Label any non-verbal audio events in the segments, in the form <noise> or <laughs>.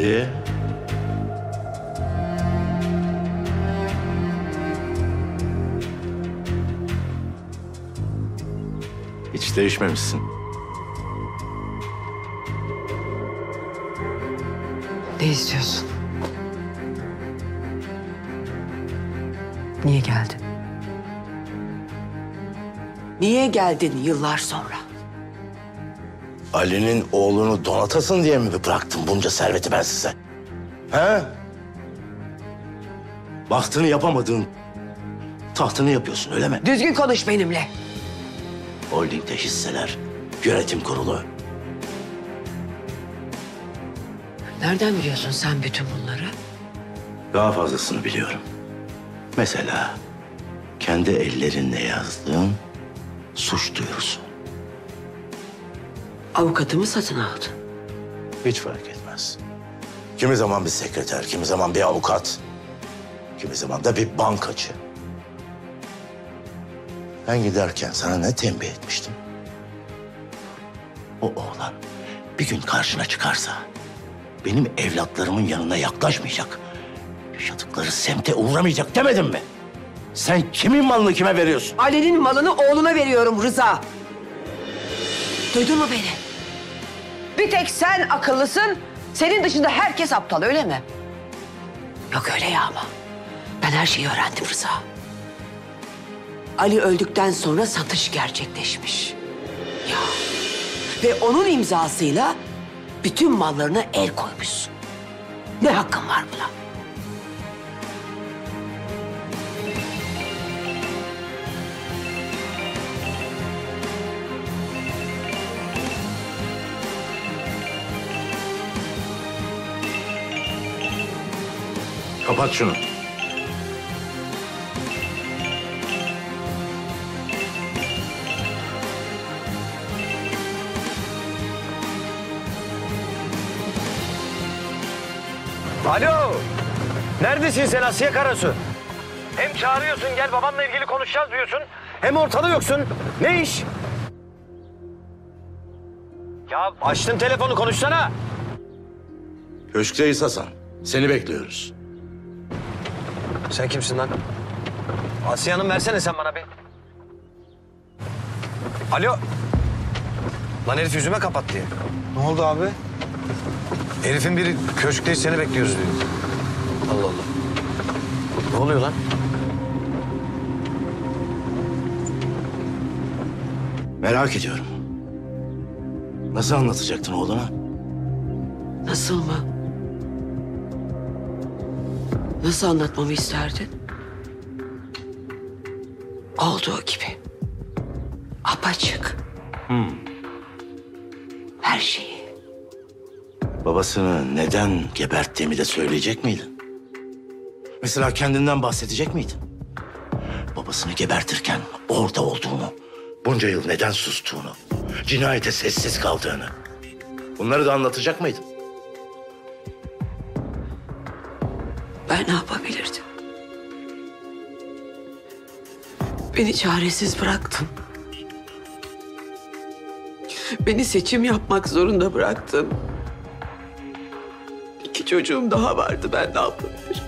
Nesi? Hiç değişmemişsin. Ne istiyorsun? Niye geldin? Niye geldin yıllar sonra? Ali'nin oğlunu donatasın diye mi bıraktım bunca serveti ben size? He? Bahtını yapamadığın tahtını yapıyorsun öyle mi? Düzgün konuş benimle. Holding'de hisseler, yönetim kurulu. Nereden biliyorsun sen bütün bunları? Daha fazlasını biliyorum. Mesela kendi ellerinle yazdığın suç duyurusu. Avukatımı satın aldın. Hiç fark etmez. Kimi zaman bir sekreter, kimi zaman bir avukat, kimi zaman da bir bankacı. Ben giderken sana ne tembih etmiştim? O oğlan bir gün karşına çıkarsa benim evlatlarımın yanına yaklaşmayacak. Yaşadıkları semte uğramayacak demedim mi? Sen kimin malını kime veriyorsun? Ali'nin malını oğluna veriyorum Rıza. Duydun mu beni? Bir tek sen akıllısın, senin dışında herkes aptal öyle mi? Yok öyle ya ama. Ben her şeyi öğrendim Rıza. Ali öldükten sonra satış gerçekleşmiş. Ya. Ve onun imzasıyla bütün mallarına el koymuşsun. Ne hakkın var buna? Kapat şunu. Alo. Neredesin sen Asiye Karasu? Hem çağırıyorsun gel babamla ilgili konuşacağız diyorsun. Hem ortada yoksun. Ne iş? Ya açtın telefonu konuşsana. Köşkteyiz Hasan. Seni bekliyoruz. Sen kimsin lan? Asiye Hanım versene sen bana bir. Alo. Lan herif yüzüme kapat diye. Ne oldu abi? Herifin biri köşkteyiz seni bekliyoruz diyor. Allah Allah. Ne oluyor lan? Merak ediyorum. Nasıl anlatacaktın oğluna? Nasıl mı? Nasıl anlatmamı isterdin? Olduğu gibi. Apaçık. Her şeyi. Babasını neden geberttiğimi de söyleyecek miydin? Mesela kendinden bahsedecek miydin? Babasını gebertirken orada olduğunu, bunca yıl neden sustuğunu, cinayete sessiz kaldığını. Bunları da anlatacak mıydın? Ben ne yapabilirdim? Beni çaresiz bıraktın. Beni seçim yapmak zorunda bıraktın. İki çocuğum daha vardı ben ne yapabilirim?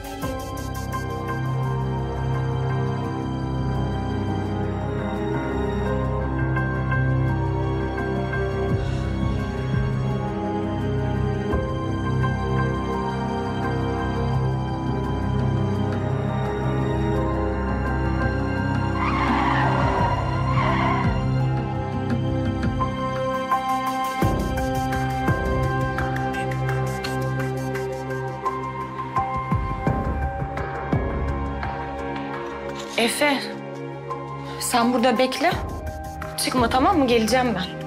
Burada bekle. Çıkma tamam mı? Geleceğim ben.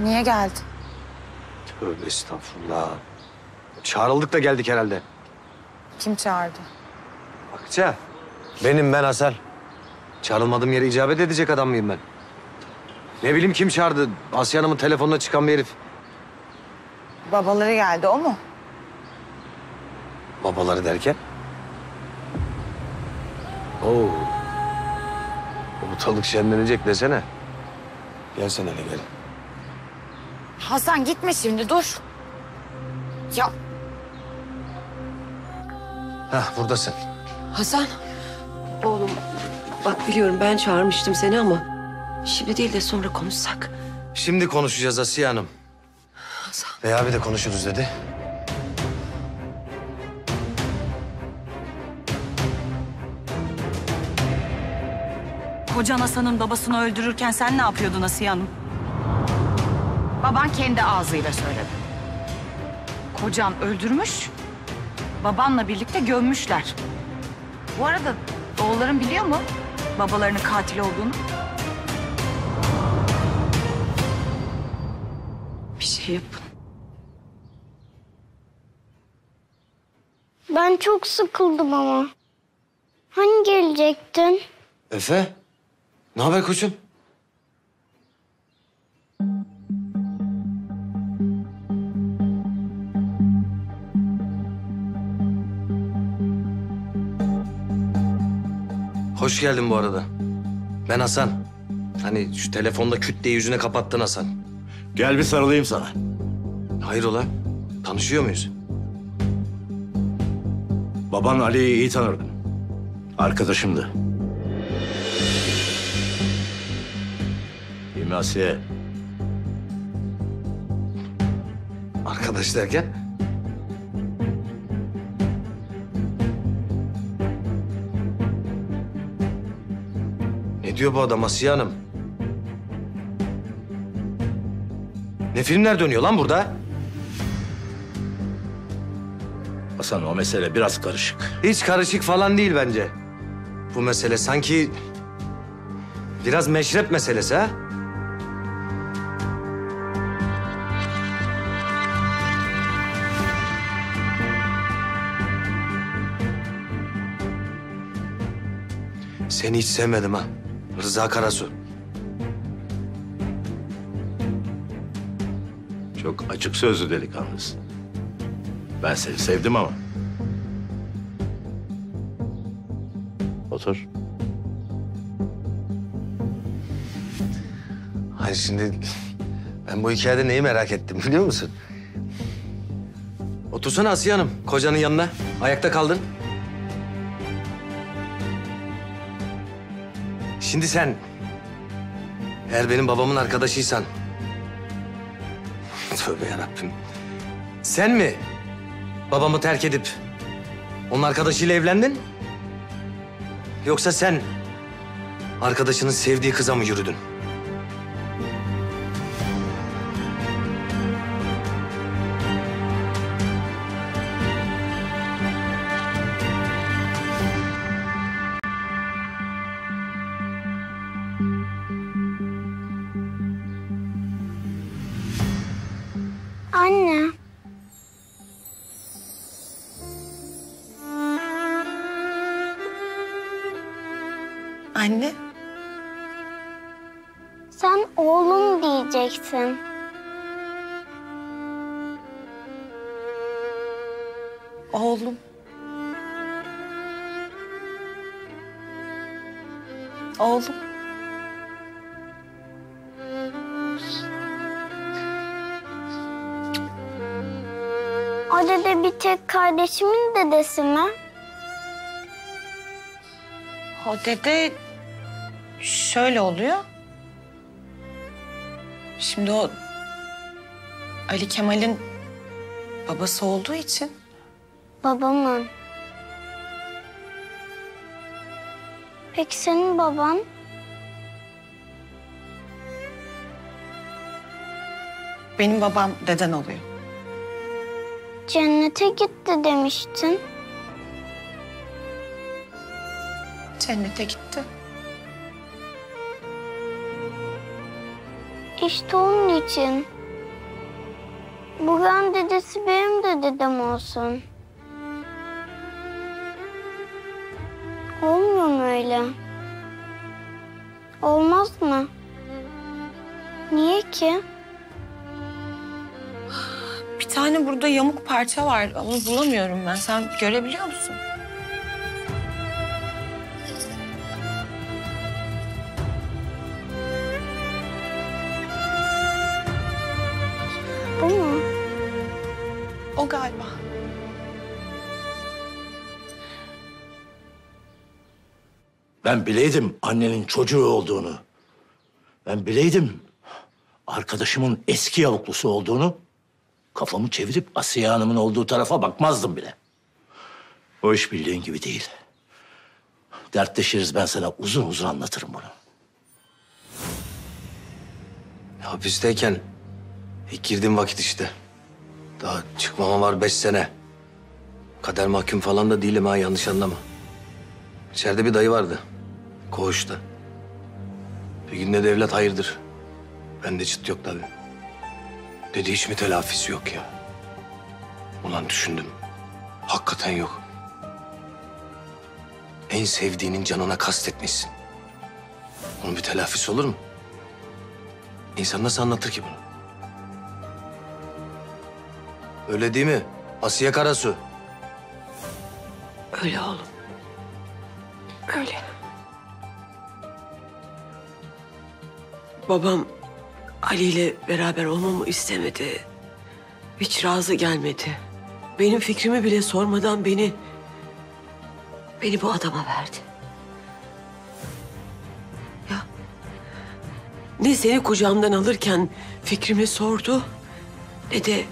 Niye geldin? Tövbe estağfurullah. Çağrıldık da geldik herhalde. Kim çağırdı? Akça. Benim ben Asel. Çağrılmadığım yere icabet edecek adam mıyım ben? Ne bileyim kim çağırdı? Asiye Hanım'ın telefonuna çıkan bir herif. Babaları geldi o mu? Babaları derken? Oo. Ortalık şenlenecek desene. Gel sen hele gel. Hasan gitme şimdi dur. Ya Hah buradasın. Hasan. Oğlum bak biliyorum ben çağırmıştım seni ama şimdi değil de sonra konuşsak. Şimdi konuşacağız Asiye Hanım. Hasan. Bey abi de konuşuruz dedi. Kocan Hasan'ın babasını öldürürken sen ne yapıyordun Asiye Hanım? Baban kendi ağzıyla söyledi. Kocan öldürmüş, babanla birlikte gömmüşler. Bu arada oğulların biliyor mu babalarının katil olduğunu? Bir şey yapın. Ben çok sıkıldım ama. Hani gelecektin? Efe, ne haber koçum? Hoş geldin bu arada. Ben Hasan. Hani şu telefonda küt diye yüzüne kapattın Hasan. Gel bir sarılayım sana. Hayrola? Tanışıyor muyuz? Baban Ali'yi iyi tanırdım. Arkadaşımdı. Değil mi Asiye? Arkadaş derken? Ne diyor bu adam Asiye Hanım? Ne filmler dönüyor lan burada? Hasan o mesele biraz karışık. Hiç karışık falan değil bence. Bu mesele sanki biraz meşrep meselesi ha? Seni hiç sevmedim ha. Rıza Karasu. Çok açık sözlü delikanlısın. Ben seni sevdim ama. Otur. Hayır şimdi ben bu hikayede neyi merak ettim biliyor musun? Otursana Asiye Hanım kocanın yanına. Ayakta kaldın. Şimdi sen eğer benim babamın arkadaşıysan tövbe yarabbim. Sen mi babamı terk edip onun arkadaşıyla evlendin? Yoksa sen arkadaşının sevdiği kıza mı yürüdün? Anne Sen oğlum diyeceksin. oğlum. Oğlum. O dede bir tek kardeşimin dedesi mi? O dede şöyle oluyor. Şimdi o Ali Kemal'in babası olduğu için Babamın. Peki senin baban? benim babam deden oluyor. Cennete gitti demiştin. Cennete gitti. İşte onun için. Buran dedesi benim de dedem olsun. Olmuyor mu öyle? Olmaz mı? Niye ki? Bir tane burada yamuk parça var. Onu bulamıyorum ben. Sen görebiliyor musun? Ben bileydim annenin çocuğu olduğunu. Ben bileydim arkadaşımın eski yavuklusu olduğunu. Kafamı çevirip Asiye Hanım'ın olduğu tarafa bakmazdım bile. O iş bildiğin gibi değil. Dertleşiriz ben sana uzun uzun anlatırım bunu. Hapisteyken ilk girdiğim vakit işte. Daha çıkmama var beş sene. Kader mahkum falan da değilim ha yanlış anlama. İçeride bir dayı vardı. Koğuşta. Bir günde devlet hayırdır. Bende çıt yok tabii. Dedi hiç mi telafisi yok ya? Ulan düşündüm. Hakikaten yok. En sevdiğinin canına kastetmişsin. Bunun bir telafisi olur mu? İnsan nasıl anlatır ki bunu? Öyle değil mi? Asiye Karasu. Öyle oğlum. Öyle. Babam Ali ile beraber olmamı istemedi. Hiç razı gelmedi. Benim fikrimi bile sormadan beni... ...beni bu adama verdi. Ya... Ne seni kucağımdan alırken fikrimi sordu... ...ne de...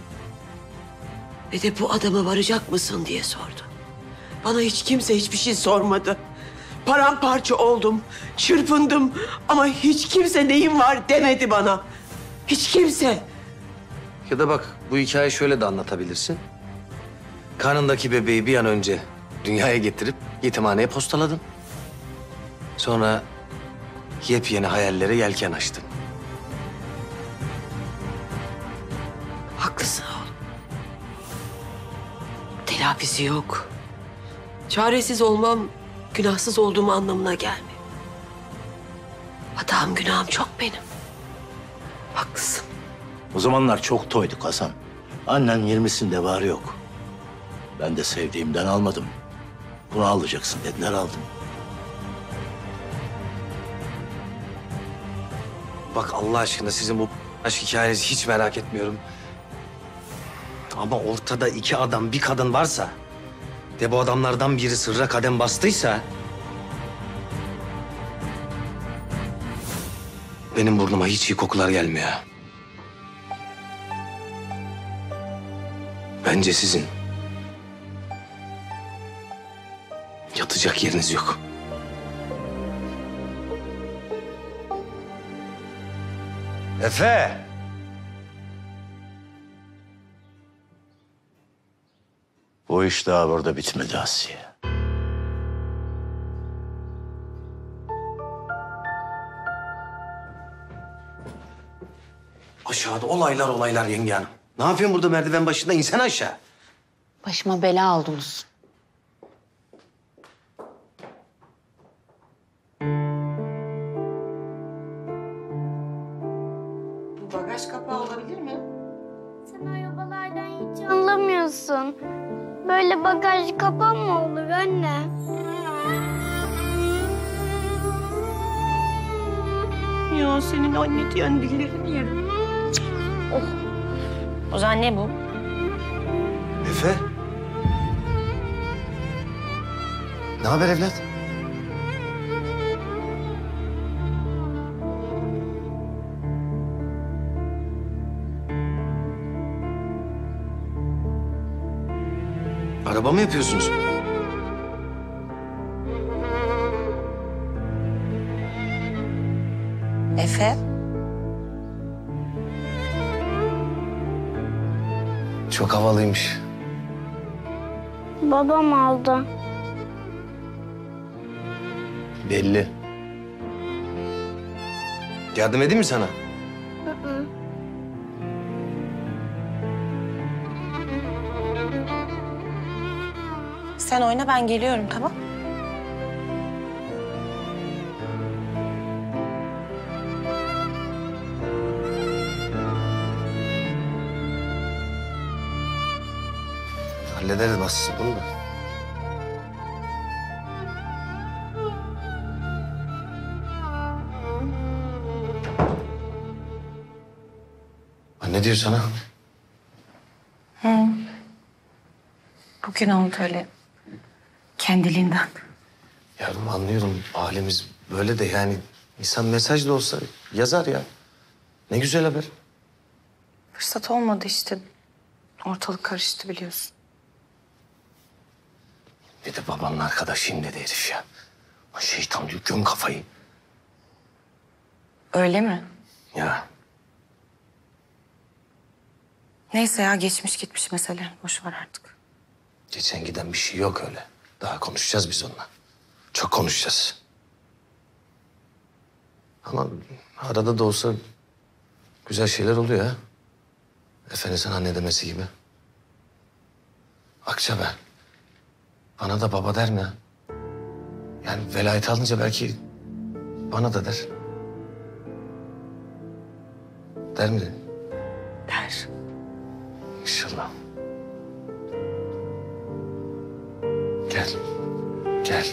...ne de bu adama varacak mısın diye sordu. Bana hiç kimse hiçbir şey sormadı. Paramparça oldum, çırpındım ama hiç kimse neyin var demedi bana. Hiç kimse. Ya da bak bu hikayeyi şöyle de anlatabilirsin. Karnındaki bebeği bir an önce dünyaya getirip yetimhaneye postaladın. Sonra yepyeni hayallere yelken açtın. Haklısın oğlum. Telafisi yok. Çaresiz olmam günahsız olduğum anlamına gelmiyor. Hatam günahım çok benim. Haklısın. O zamanlar çok toyduk Hasan. Annen yirmisinde var yok. Ben de sevdiğimden almadım. Bunu alacaksın dediler aldım. Bak Allah aşkına sizin bu aşk hikayenizi hiç merak etmiyorum. Ama ortada iki adam, bir kadın varsa... ...de bu adamlardan biri sırra kadem bastıysa... ...benim burnuma hiç iyi kokular gelmiyor. Bence sizin... ...yatacak yeriniz yok. Efe! Bu iş daha burada bitmedi Asiye. Aşağıda olaylar olaylar yenge hanım. Ne yapıyorsun burada merdiven başında? İnsen aşağı. Başıma bela oldunuz. Bu bagaj kapağı olabilir mi? Sen arabalardan hiç anlamıyorsun. Böyle bagaj kapan mı olur anne? Ya senin anne diyen dillerini yerim. O zaman ne bu? Efe? Ne haber evlat? Araba mı yapıyorsunuz? Efe? Çok havalıymış. Babam aldı. Belli. Yardım edeyim mi sana? Sen oyna ben geliyorum tamam? Hallederiz bassız bunu da. Ne diyor sana? Bugün oldu öyle Kendiliğinden. Yavrum anlıyorum ailemiz böyle de yani insan mesaj da olsa yazar ya. Ne güzel haber. Fırsat olmadı işte. Ortalık karıştı biliyorsun. Bir de babanın arkadaşıyım dedi herif ya. Lan Şeytan diyor göm kafayı. Öyle mi? Ya Neyse ya geçmiş gitmiş mesele. Boş ver artık. geçen giden bir şey yok öyle. Daha konuşacağız biz onunla. Çok konuşacağız. Ama arada da olsa güzel şeyler oluyor ha. Efendimizin anne demesi gibi. Akça be. Bana da baba der mi? Yani velayet alınca belki bana da der. Der mi? Der. İnşallah. Gel.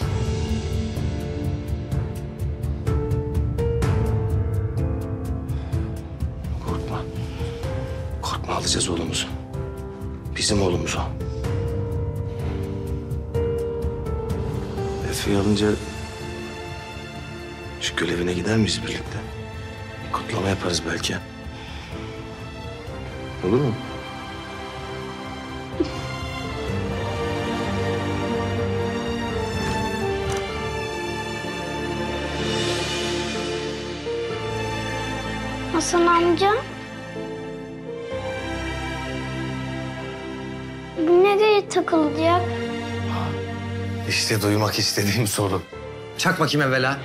Korkma. Korkma alacağız oğlumuzu. Bizim oğlumuz o. Efe'yi alınca şu göl evine gider miyiz birlikte? Bir kutlama yaparız belki. Olur mu? Hasan amca. Bu nereye takılacak? İşte duymak istediğim soru. Çak bakayım evvela.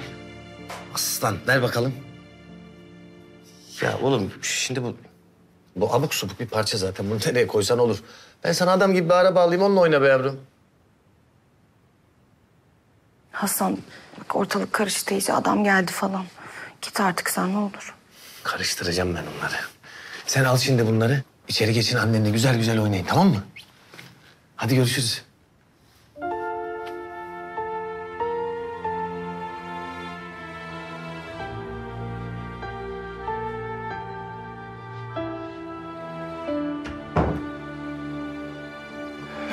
Aslan ver bakalım. Ya oğlum şimdi bu bu abuk subuk bir parça zaten. Bunu nereye koysan olur. Ben sana adam gibi bir araba alayım onunla oyna be yavrum. Hasan bak ortalık karıştı iyice. Adam geldi falan. Git artık sen ne olur. Karıştıracağım ben onları. Sen al şimdi bunları. İçeri geçin annenle güzel güzel oynayın tamam mı? Hadi görüşürüz.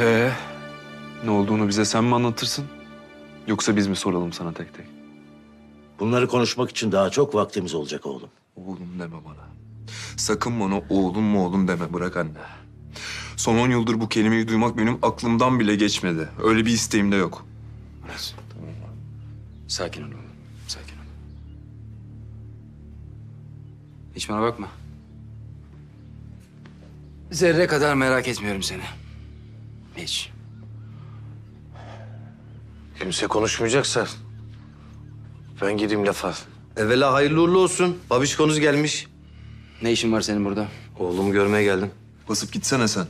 Ee, ne olduğunu bize sen mi anlatırsın? Yoksa biz mi soralım sana tek tek? Bunları konuşmak için daha çok vaktimiz olacak oğlum. Oğlum deme bana. Sakın bana oğlum mu oğlum deme bırak anne. Son on yıldır bu kelimeyi duymak benim aklımdan bile geçmedi. Öyle bir isteğim de yok. Tamam oğlum. Sakin ol oğlum. Sakin ol. Hiç bana bakma. Zerre kadar merak etmiyorum seni. Hiç. Kimse konuşmayacaksa ben gireyim lafa. Evvela hayırlı uğurlu olsun. Babişkonuz gelmiş. Ne işin var senin burada? Oğlumu görmeye geldim. Basıp gitsene sen.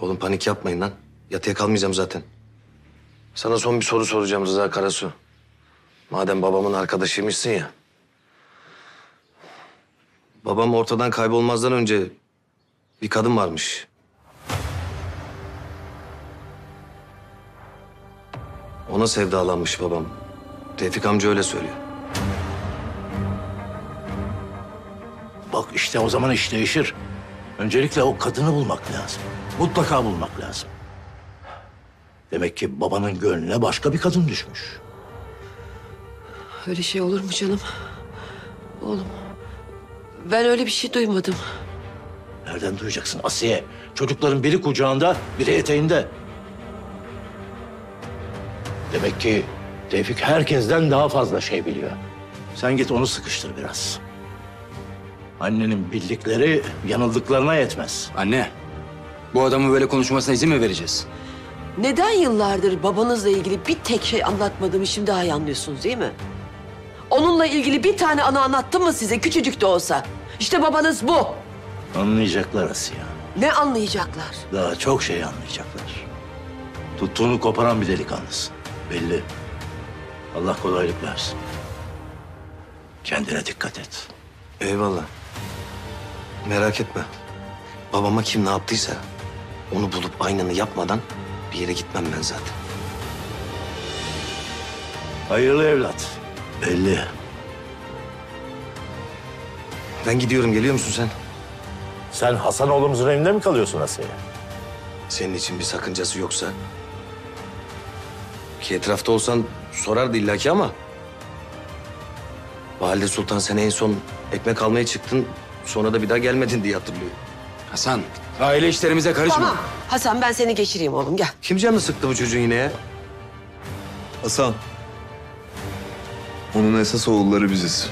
Oğlum panik yapmayın lan. Yatıya kalmayacağım zaten. Sana son bir soru soracağım Rıza Karasu. Madem babamın arkadaşıymışsın ya. Babam ortadan kaybolmazdan önce bir kadın varmış. Ona sevdalanmış babam. Tevfik amca öyle söylüyor. İşte o zaman iş değişir. Öncelikle o kadını bulmak lazım. Mutlaka bulmak lazım. Demek ki babanın gönlüne başka bir kadın düşmüş. Öyle şey olur mu canım? Oğlum. Ben öyle bir şey duymadım. Nereden duyacaksın Asiye? Çocukların biri kucağında, biri eteğinde. Demek ki Tevfik herkesten daha fazla şey biliyor. Sen git onu sıkıştır biraz. Annenin bildikleri yanıldıklarına yetmez. Anne. Bu adamın böyle konuşmasına izin mi vereceğiz? Neden yıllardır babanızla ilgili bir tek şey anlatmadığımı şimdi daha iyi anlıyorsunuz değil mi? Onunla ilgili bir tane anı anlattım mı size küçücük de olsa? İşte babanız bu. Anlayacaklar Asiye. Ne anlayacaklar? Daha çok şey anlayacaklar. Tuttuğunu koparan bir delikanlısın. Belli. Allah kolaylık versin. Kendine dikkat et. Eyvallah. Merak etme. Babama kim ne yaptıysa Onu bulup aynını yapmadan bir yere gitmem ben zaten. Hayırlı evlat. Belli. Ben gidiyorum. Geliyor musun sen? Sen Hasan oğlumuzun evinde mi kalıyorsun Asiye? Senin için bir sakıncası yoksa. Ki etrafta olsan sorardı illaki ama. Valide Sultan sen en son ekmek almaya çıktın. Sonra da bir daha gelmedin diye hatırlıyorum. Hasan, aile işlerimize karışma. Tamam. Hasan ben seni geçireyim oğlum gel. Kim canını sıktı bu çocuğun yine ya? Hasan. Onun esas oğulları biziz.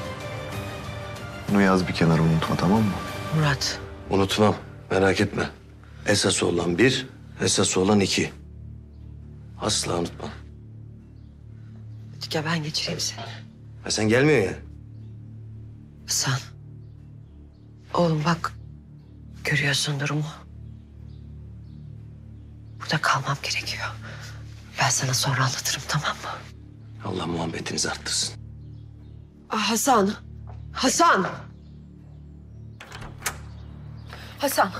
Bunu yaz bir kenara unutma tamam mı? Murat. Unutmam. Merak etme. Esas olan bir, esas olan iki. Asla unutmam. Hadi gel ben geçireyim seni. Ha sen gelmiyor ya. Hasan. Oğlum bak. Görüyorsun durumu. Burada kalmam gerekiyor. Ben sana sonra anlatırım tamam mı? Allah muhabbetinizi arttırsın. Ah, Hasan. Hasan. Hasan.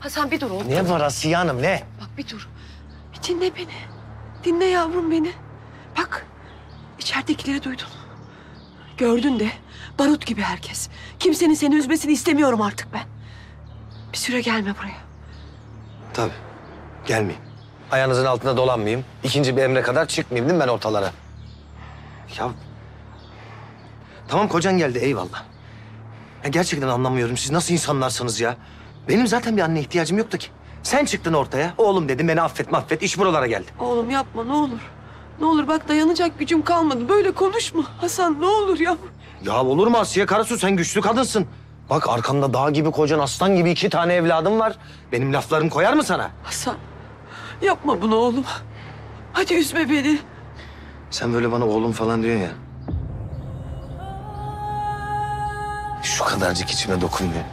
Hasan bir dur oğlum. Ne var Asiye Hanım ne? Bak bir dur. Bir dinle beni. Dinle yavrum beni. Bak içeridekileri duydun. Gördün de barut gibi herkes. Kimsenin seni üzmesini istemiyorum artık ben. Bir süre gelme buraya. Tabii. Gelmeyeyim. Ayağınızın altında dolanmayayım. İkinci bir emre kadar çıkmayayım değil mi ben ortalara? Ya... Tamam kocan geldi eyvallah. Ya gerçekten anlamıyorum siz nasıl insanlarsınız ya. Benim zaten bir anne ihtiyacım yoktu ki. Sen çıktın ortaya. Oğlum dedim beni affet affet iş buralara geldi. Oğlum yapma ne olur. Ne olur bak dayanacak gücüm kalmadı. Böyle konuşma Hasan ne olur ya. Ya olur mu Asiye Karasu sen güçlü kadınsın. Bak arkanda dağ gibi kocan aslan gibi iki tane evladım var. Benim laflarım koyar mı sana? Hasan yapma bunu oğlum. Hadi üzme beni. Sen böyle bana oğlum falan diyorsun ya. Şu kadarcık içime dokunmuyor.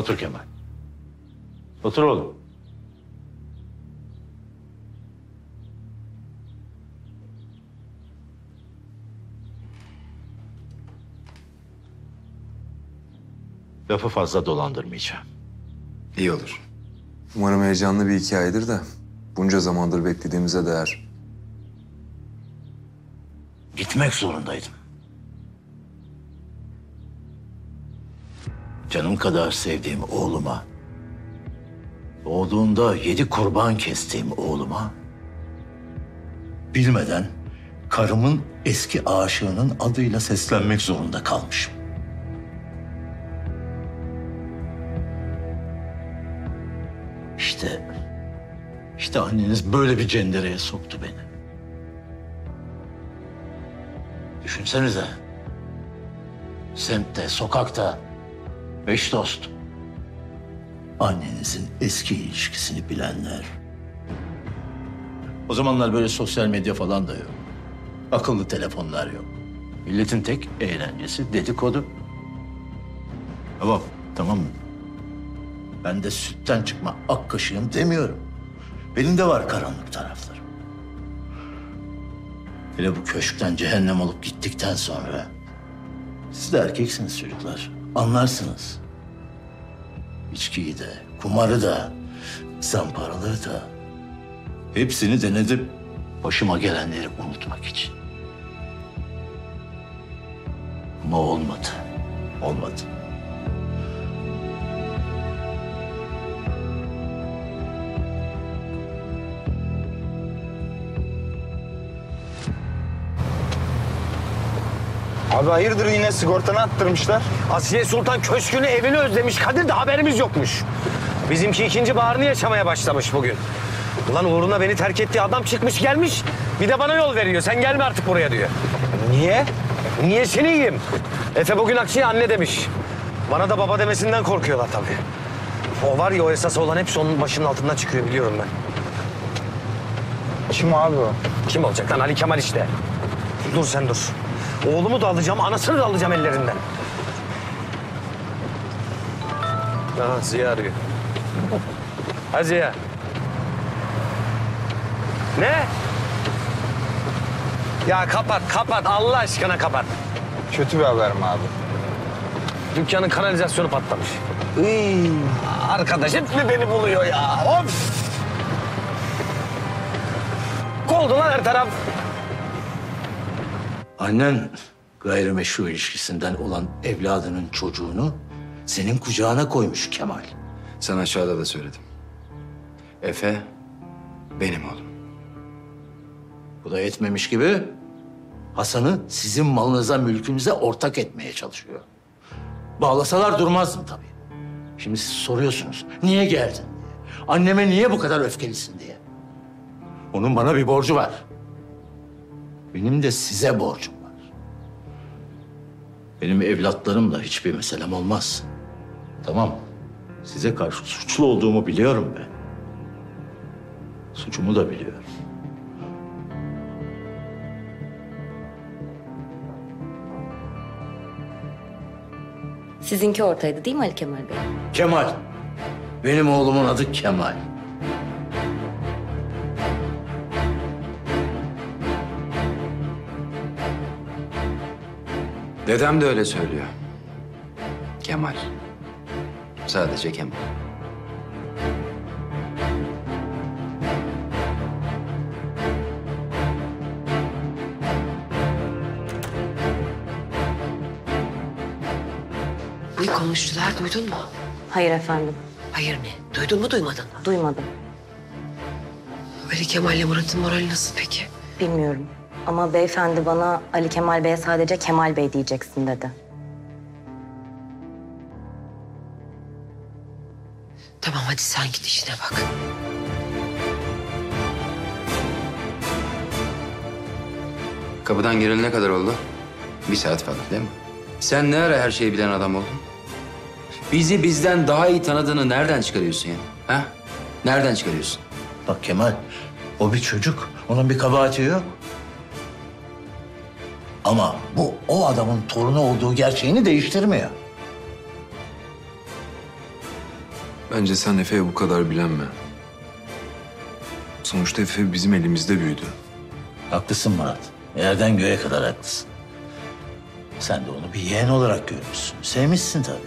Otur Kemal. Otur oğlum. Lafı fazla dolandırmayacağım. İyi olur. Umarım heyecanlı bir hikayedir de bunca zamandır beklediğimize değer. Gitmek zorundaydım. Canım kadar sevdiğim oğluma, doğduğunda yedi kurban kestiğim oğluma, bilmeden karımın eski aşığının adıyla seslenmek zorunda kalmışım. İşte, işte anneniz böyle bir cendereye soktu beni. Düşünsenize. Semtte, sokakta beş dost. Annenizin eski ilişkisini bilenler. O zamanlar böyle sosyal medya falan da yok. Akıllı telefonlar yok. Milletin tek eğlencesi dedikodu. Tamam, tamam mı? Ben de sütten çıkma ak kaşığım demiyorum. Benim de var karanlık taraflarım. Hele bu köşkten cehennem olup gittikten sonra... Siz de erkeksiniz çocuklar. Anlarsınız. İçkiyi de, kumarı da, zamparalığı da... Hepsini denedim. Başıma gelenleri unutmak için. Ama olmadı. Olmadı. Abi hayırdır yine sigortanı attırmışlar. Asiye Sultan köşkünü evini özlemiş. Kadir de haberimiz yokmuş. Bizimki ikinci baharını yaşamaya başlamış bugün. Ulan uğruna beni terk ettiği adam çıkmış gelmiş. Bir de bana yol veriyor. Sen gelme artık buraya diyor. Niye? Niyesini yiyeyim. Efe bugün akşam anne demiş. Bana da baba demesinden korkuyorlar tabii. O var ya o esas olan hepsi onun başının altından çıkıyor biliyorum ben. Kim abi o? Kim olacak lan Ali Kemal işte. Dur sen dur. Oğlumu da alacağım, anasını da alacağım ellerinden. Aha Ziya arıyor. Ha Ziya. Ne? Ya kapat kapat Allah aşkına kapat. Kötü bir haber mi abi? Dükkanın kanalizasyonu patlamış. Iy, arkadaş hep mi beni buluyor ya? Of! Koldu lan her taraf. Annen gayrimeşru ilişkisinden olan evladının çocuğunu senin kucağına koymuş Kemal. Sen aşağıda da söyledim. Efe benim oğlum. Bu da yetmemiş gibi Hasan'ı sizin malınıza, mülkünüze ortak etmeye çalışıyor. Bağlasalar durmazdım tabii. Şimdi siz soruyorsunuz, niye geldin diye. Anneme niye bu kadar öfkelisin diye. Onun bana bir borcu var. Benim de size borcum var. Benim evlatlarımla hiçbir meselem olmaz. Tamam, size karşı suçlu olduğumu biliyorum ben. Suçumu da biliyorum. Sizinki ortaydı değil mi Ali Kemal Bey? Kemal. Benim oğlumun adı Kemal. Dedem de öyle söylüyor. Kemal. Sadece Kemal. Ne konuştular duydun mu? Hayır efendim. Hayır ne? Duydun mu duymadın mı? Duymadım. Ali Kemal'le Murat'ın morali nasıl peki? Bilmiyorum. Ama beyefendi bana Ali Kemal Bey'e sadece Kemal Bey diyeceksin dedi. Tamam hadi sen git işine bak. Kapıdan gireli ne kadar oldu? Bir saat falan değil mi? Sen ne ara her şeyi bilen adam oldun? Bizi bizden daha iyi tanıdığını nereden çıkarıyorsun ya? Ha? Nereden çıkarıyorsun? Bak Kemal, o bir çocuk. Onun bir kabahati yok. Ama bu o adamın torunu olduğu gerçeğini değiştirmiyor. Bence sen Efe'ye bu kadar bilenme. Sonuçta Efe bizim elimizde büyüdü. Haklısın Murat. Yerden göğe kadar haklısın. Sen de onu bir yeğen olarak görmüşsün. Sevmişsin tabii.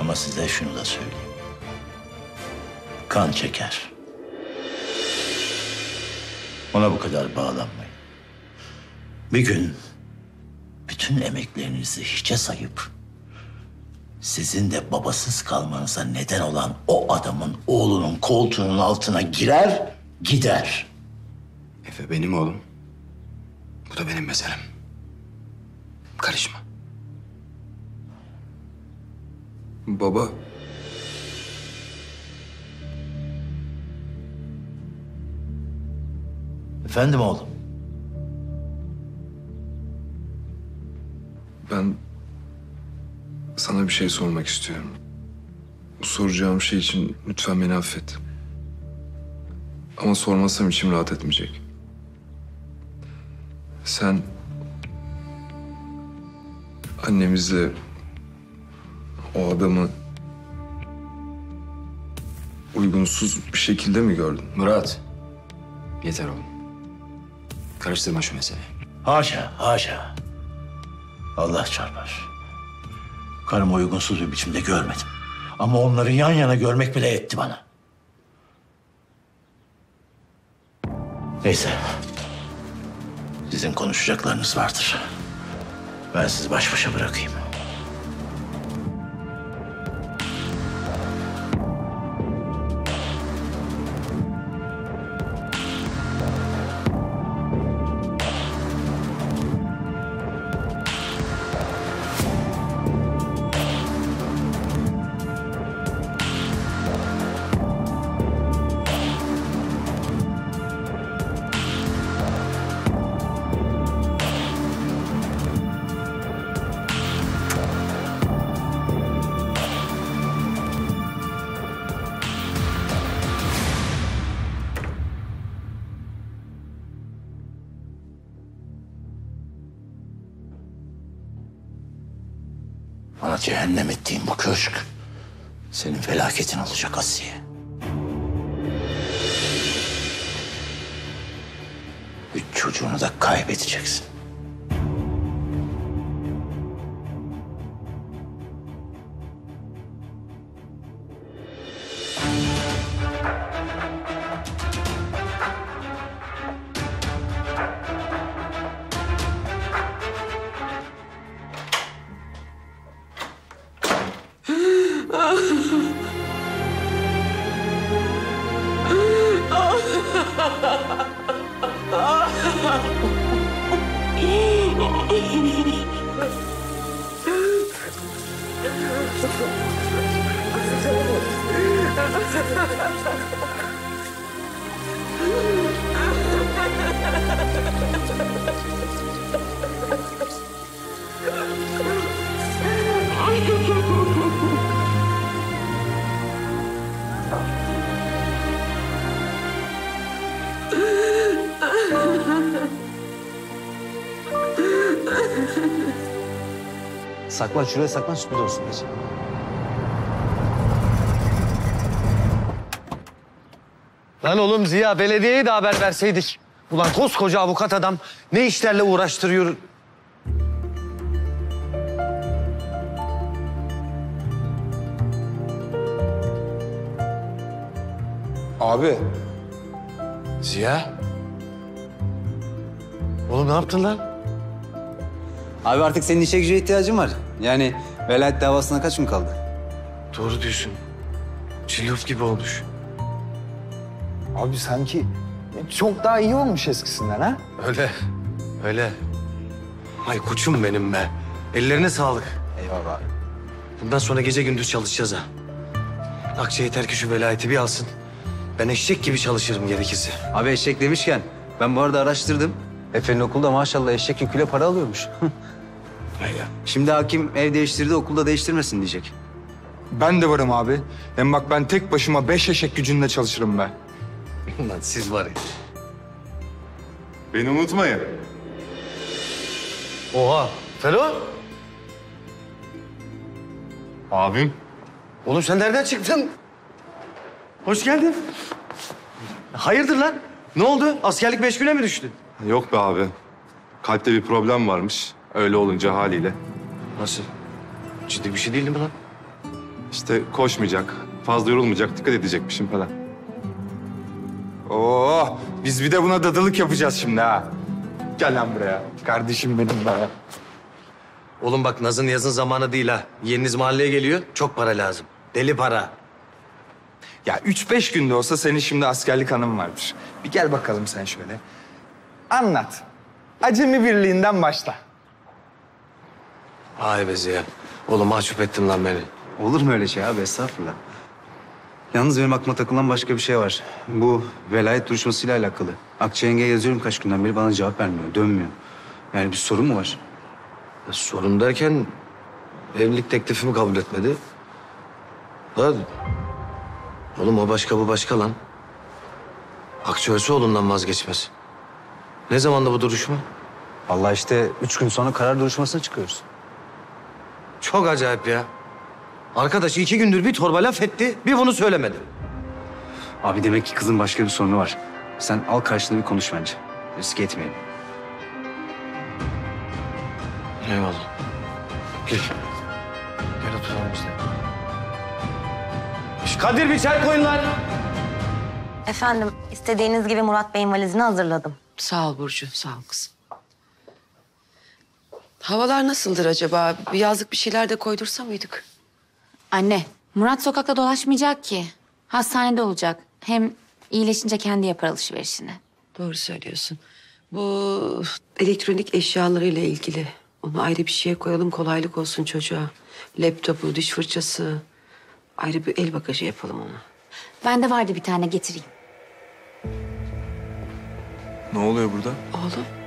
Ama size şunu da söyleyeyim. Kan çeker. Ona bu kadar bağlanmayın. Bir gün bütün emeklerinizi hiçe sayıp sizin de babasız kalmanıza neden olan o adamın oğlunun koltuğunun altına girer, gider. Efe benim oğlum. Bu da benim meselem. Karışma. Baba, Efendim oğlum. ben sana bir şey sormak istiyorum. Bu soracağım şey için lütfen beni affet. Ama sormazsam içim rahat etmeyecek. Sen annemizle o adamı uygunsuz bir şekilde mi gördün? Murat. Yeter oğlum. Karıştırma şu meseleyi. Haşa, haşa. Allah çarpar. Karımı uygunsuz bir biçimde görmedim. Ama onları yan yana görmek bile etti bana. Neyse. Sizin konuşacaklarınız vardır. Ben sizi baş başa bırakayım. Saklan şuraya saklan sürpriz olsun gece. Lan oğlum Ziya belediyeye de haber verseydik. Ulan koskoca avukat adam ne işlerle uğraştırıyor. Abi Ziya. Oğlum ne yaptın lan? Abi artık senin işe güce ihtiyacın var. Yani velayet davasına kaç gün kaldı? Doğru diyorsun. Cillop gibi olmuş. Abi sanki çok daha iyi olmuş eskisinden ha? Öyle. Öyle. Ay koçum benim be. Ellerine sağlık. Eyvallah abi. Bundan sonra gece gündüz çalışacağız ha. Akça yeter ki şu velayeti bir alsın. Ben eşek gibi çalışırım gerekirse. Abi eşek demişken ben bu arada araştırdım. Efe'nin okulda maşallah eşek yüküyle para alıyormuş. <laughs> Aynen. Şimdi hakim ev değiştirdi okulda değiştirmesin diyecek. Ben de varım abi. Hem bak ben tek başıma beş eşek gücünde çalışırım ben. Lan siz var ya. Beni unutmayın. Oha. Felo. Abim. Oğlum sen nereden çıktın? Hoş geldin. Hayırdır lan? Ne oldu? Askerlik beş güne mi düştü? Yok be abi. Kalpte bir problem varmış. Öyle olunca haliyle. Nasıl? Ciddi bir şey değildi mi lan? İşte koşmayacak, fazla yorulmayacak, dikkat edecekmişim falan. Oo, biz bir de buna dadılık yapacağız şimdi ha. Gel lan buraya. Kardeşim benim be. Oğlum bak Naz'ın yazın zamanı değil ha. Yeğeniniz mahalleye geliyor. Çok para lazım. Deli para. Ya üç beş günde olsa senin şimdi askerlik anın vardır. Bir gel bakalım sen şöyle. Anlat. Acemi birliğinden başla. Ay be Ziya. Oğlum mahcup ettin lan beni. Olur mu öyle şey abi estağfurullah. Yalnız benim aklıma takılan başka bir şey var. Bu velayet duruşmasıyla alakalı. Akça yengeye yazıyorum kaç günden beri bana cevap vermiyor, dönmüyor. Yani bir sorun mu var? Ya sorun derken evlilik teklifimi kabul etmedi. Da oğlum o başka bu başka lan. Akça ölse oğlundan vazgeçmez. Ne zamanda bu duruşma? Vallahi işte üç gün sonra karar duruşmasına çıkıyoruz. Çok acayip ya. Arkadaş iki gündür bir torba laf etti, bir bunu söylemedi. Abi demek ki kızın başka bir sorunu var. Sen al karşına bir konuş bence. Riske etmeyelim. Eyvallah. Gel. Gel oturalım biz de. Kadir bir çay koyun lan. Efendim istediğiniz gibi Murat Bey'in valizini hazırladım. Sağ ol Burcu, sağ ol kızım. Havalar nasıldır acaba? Bir yazlık bir şeyler de koydursa mıydık? Anne, Murat sokakta dolaşmayacak ki. Hastanede olacak. Hem iyileşince kendi yapar alışverişini. Doğru söylüyorsun. Bu elektronik eşyalarıyla ilgili. Onu ayrı bir şeye koyalım kolaylık olsun çocuğa. Laptopu, diş fırçası. Ayrı bir el bagajı yapalım ona. Bende vardı bir tane getireyim. Ne oluyor burada? Oğlum.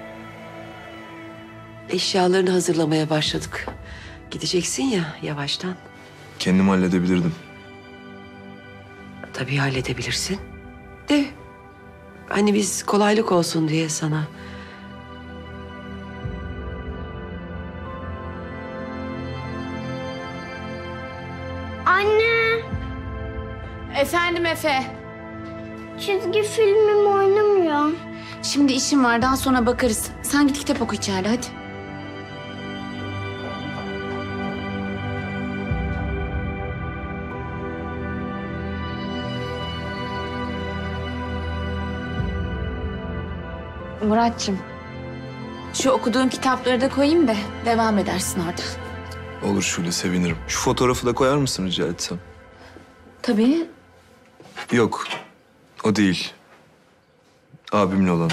Eşyalarını hazırlamaya başladık. Gideceksin ya yavaştan. Kendim halledebilirdim. Tabii halledebilirsin. De hani biz kolaylık olsun diye sana Anne, Efendim Efe. çizgi filmim oynamıyor. Şimdi işim var daha sonra bakarız. Sen git kitap oku içeride hadi. Muratçım. Şu okuduğum kitapları da koyayım da devam edersin orada. Olur Şule sevinirim. Şu fotoğrafı da koyar mısın rica etsem? Tabii. Yok. O değil. Abimle olan.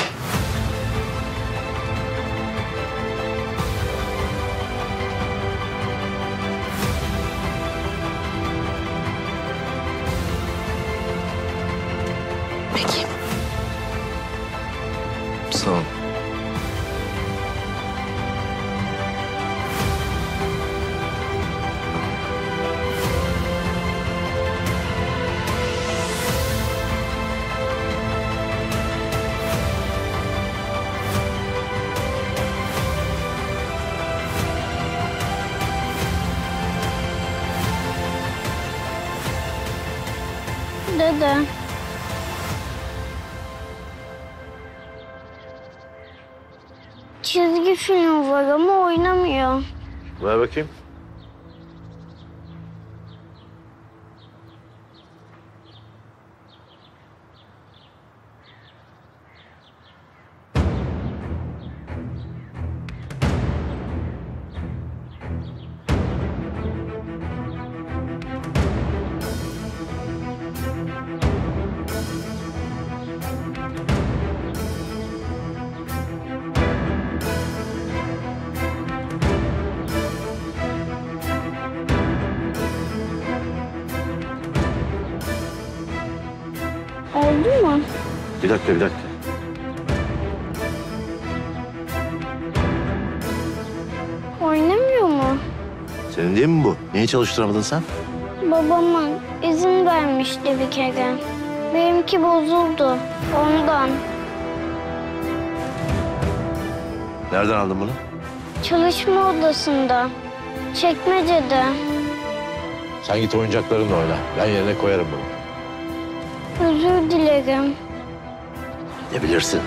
Ver bakayım. Bir dakika, bir dakika. Oynamıyor mu? Senin değil mi bu? Niye çalıştıramadın sen? Babamın izin vermişti bir kere. Benimki bozuldu. Ondan. Nereden aldın bunu? Çalışma odasında. Çekmecede. Sen git oyuncaklarınla oyna. Ben yerine koyarım bunu. Özür dilerim. Ne bilirsin?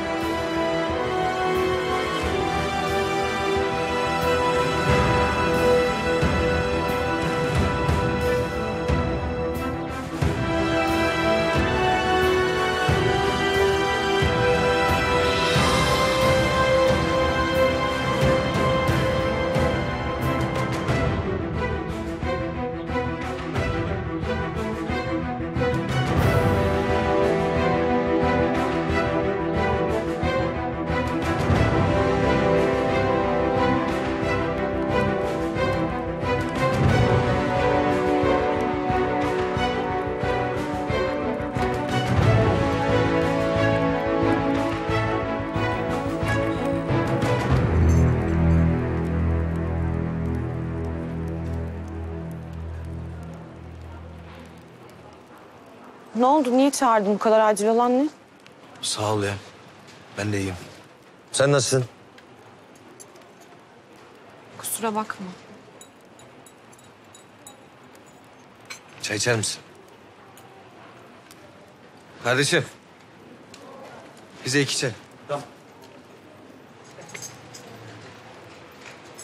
Ne oldu? Niye çağırdın bu kadar acil olan ne? Sağ ol ya. Ben de iyiyim. Sen nasılsın? Kusura bakma. Çay içer misin? Kardeşim. Bize iki çay.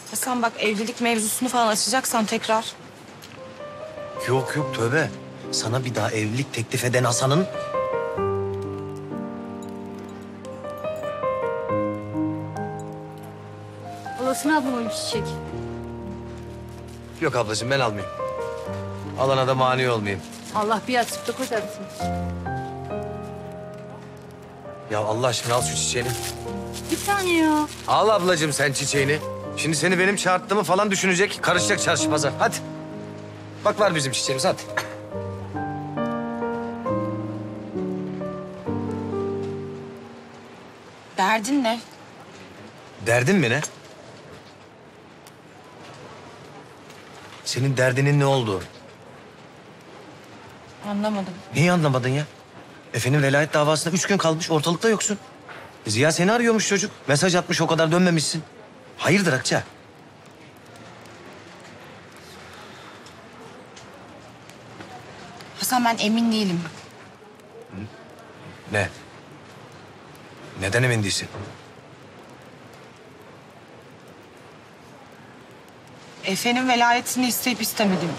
Hasan bak evlilik mevzusunu falan açacaksan tekrar. Yok yok tövbe. Sana bir daha evlilik teklif eden Hasan'ın... Olasını almamış çiçek. Yok ablacığım ben almayayım. Alana da mani olmayayım. Allah bir yastıkta kurtarsın. Ya Allah aşkına al şu çiçeğini. Bir saniye ya. Al ablacığım sen çiçeğini. Şimdi seni benim çağırttığımı falan düşünecek. Karışacak çarşı pazar. Hadi. Bak var bizim çiçeğimiz hadi. Derdin ne? Derdin mi ne? Senin derdinin ne oldu? Anlamadım. Neyi anlamadın ya? Efe'nin velayet davasına üç gün kalmış ortalıkta yoksun. Ziya seni arıyormuş çocuk. Mesaj atmış o kadar dönmemişsin. Hayırdır Akça? Hasan ben emin değilim. Ne? Neden emin değilsin? Efe'nin velayetini isteyip istemedim.